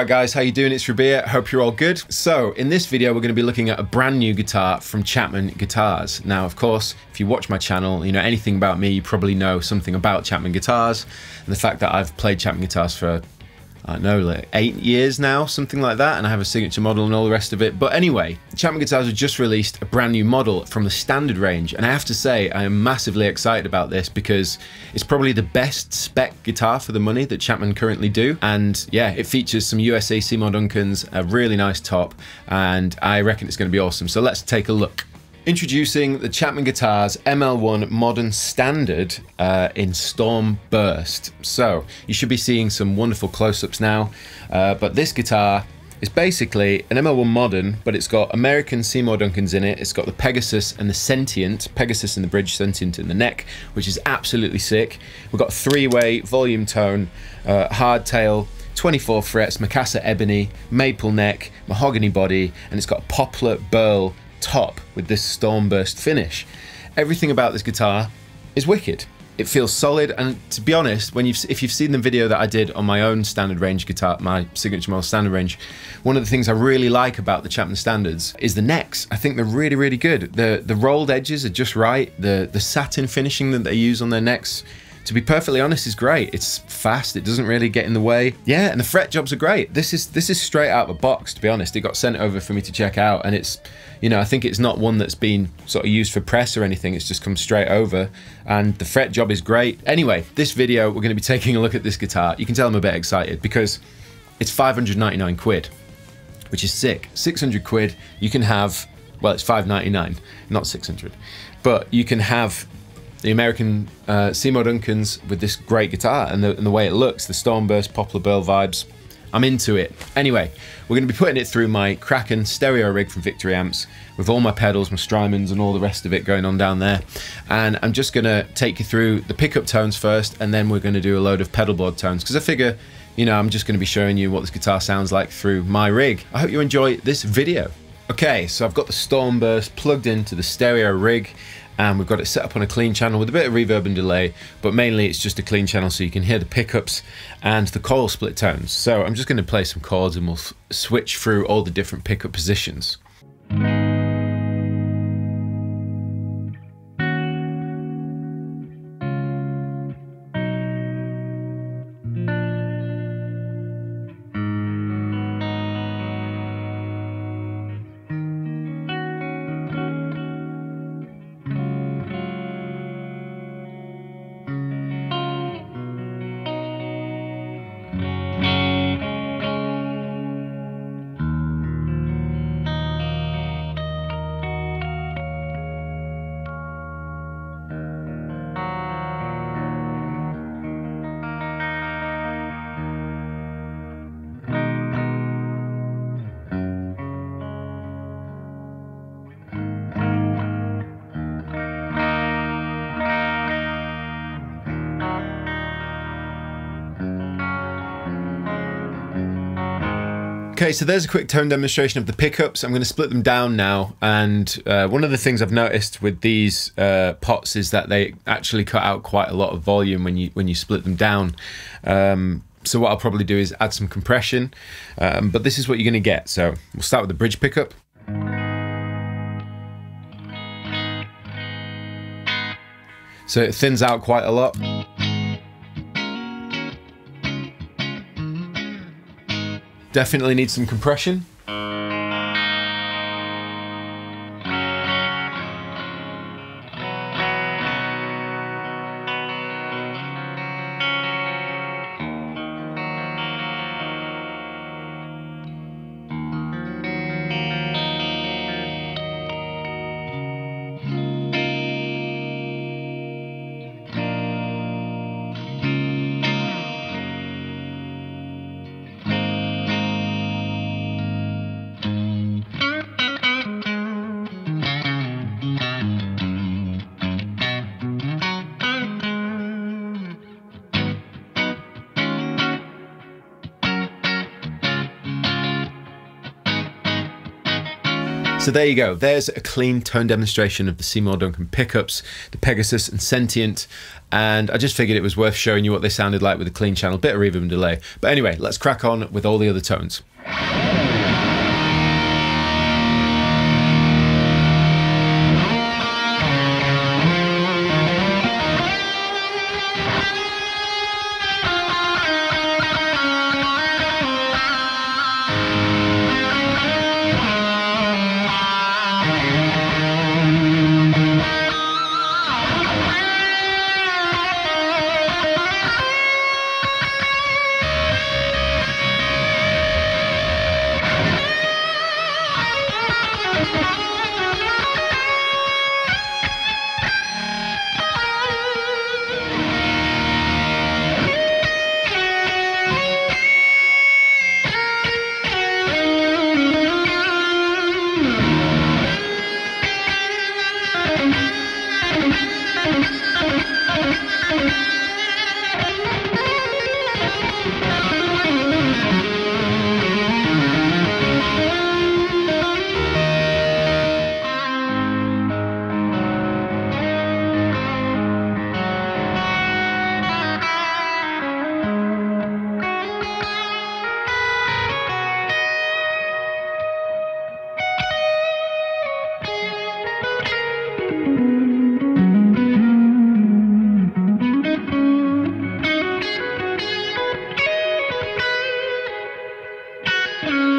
All right, guys, how you doing? It's Rabea. Hope you're all good. So, in this video, we're going to be looking at a brand new guitar from Chapman Guitars. Now, of course, if you watch my channel, you know anything about me, you probably know something about Chapman Guitars and the fact that I've played Chapman Guitars for I know, like eight years now, something like that, and I have a signature model and all the rest of it. But anyway, Chapman Guitars have just released a brand new model from the standard range, and I have to say, I am massively excited about this because it's probably the best spec guitar for the money that Chapman currently do. And yeah, it features some USA Seymour Duncans, a really nice top, and I reckon it's going to be awesome. So let's take a look. Introducing the Chapman Guitars ML1 Modern Standard uh, in Storm Burst. So you should be seeing some wonderful close-ups now, uh, but this guitar is basically an ML1 Modern, but it's got American Seymour Duncans in it. It's got the Pegasus and the Sentient, Pegasus in the bridge, Sentient in the neck, which is absolutely sick. We've got three-way volume tone, uh, hardtail, 24 frets, Macassar ebony, maple neck, mahogany body, and it's got a poplar burl top with this Stormburst finish. Everything about this guitar is wicked. It feels solid, and to be honest, when you've if you've seen the video that I did on my own standard range guitar, my signature model standard range, one of the things I really like about the Chapman standards is the necks. I think they're really, really good. The the rolled edges are just right. The the satin finishing that they use on their necks to be perfectly honest, is great. It's fast. It doesn't really get in the way. Yeah, and the fret jobs are great. This is this is straight out of the box. To be honest, it got sent over for me to check out, and it's, you know, I think it's not one that's been sort of used for press or anything. It's just come straight over, and the fret job is great. Anyway, this video we're going to be taking a look at this guitar. You can tell I'm a bit excited because it's 599 quid, which is sick. 600 quid. You can have well, it's 599, not 600, but you can have the American uh, Seymour Duncans with this great guitar and the, and the way it looks, the Stormburst Poplar Burl vibes. I'm into it. Anyway, we're going to be putting it through my Kraken stereo rig from Victory Amps with all my pedals, my Strymons and all the rest of it going on down there. And I'm just going to take you through the pickup tones first and then we're going to do a load of pedalboard tones because I figure, you know, I'm just going to be showing you what this guitar sounds like through my rig. I hope you enjoy this video. Okay, so I've got the Stormburst plugged into the stereo rig and we've got it set up on a clean channel with a bit of reverb and delay but mainly it's just a clean channel so you can hear the pickups and the coil split tones so I'm just going to play some chords and we'll switch through all the different pickup positions. Okay, so there's a quick tone demonstration of the pickups. I'm going to split them down now. And uh, one of the things I've noticed with these uh, pots is that they actually cut out quite a lot of volume when you when you split them down. Um, so what I'll probably do is add some compression. Um, but this is what you're going to get. So we'll start with the bridge pickup. So it thins out quite a lot. Definitely needs some compression. So there you go. There's a clean tone demonstration of the Seymour Duncan pickups, the Pegasus and Sentient. And I just figured it was worth showing you what they sounded like with a clean channel, bit of reverb and delay. But anyway, let's crack on with all the other tones. Mm-hmm.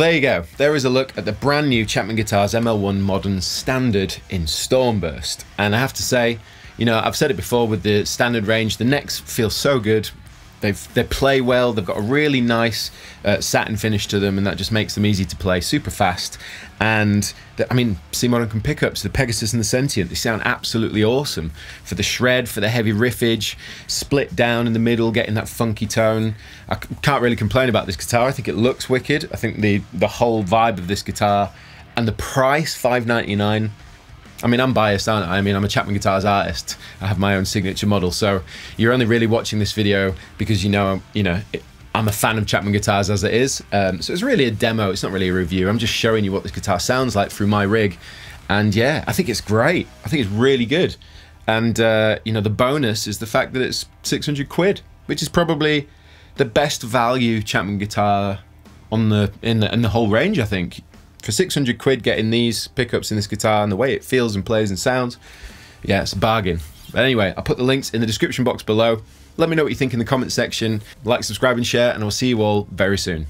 Well, there you go. There is a look at the brand new Chapman Guitars ML1 Modern Standard in Stormburst. And I have to say, you know, I've said it before with the standard range, the necks feel so good. They've, they play well. They've got a really nice uh, satin finish to them, and that just makes them easy to play, super fast. And the, I mean, C Modern pickups, the Pegasus and the Sentient, they sound absolutely awesome for the shred, for the heavy riffage, split down in the middle, getting that funky tone. I can't really complain about this guitar. I think it looks wicked. I think the the whole vibe of this guitar and the price, five ninety nine I mean, I'm biased, aren't I? I mean, I'm a Chapman Guitars artist. I have my own signature model. So you're only really watching this video because you know, you know, I'm a fan of Chapman Guitars as it is. Um, so it's really a demo. It's not really a review. I'm just showing you what this guitar sounds like through my rig. And yeah, I think it's great. I think it's really good. And uh, you know, the bonus is the fact that it's 600 quid, which is probably the best value Chapman guitar on the in the in the whole range. I think for 600 quid getting these pickups in this guitar and the way it feels and plays and sounds, yeah, it's a bargain. But anyway, I'll put the links in the description box below. Let me know what you think in the comment section. Like, subscribe, and share, and I'll see you all very soon.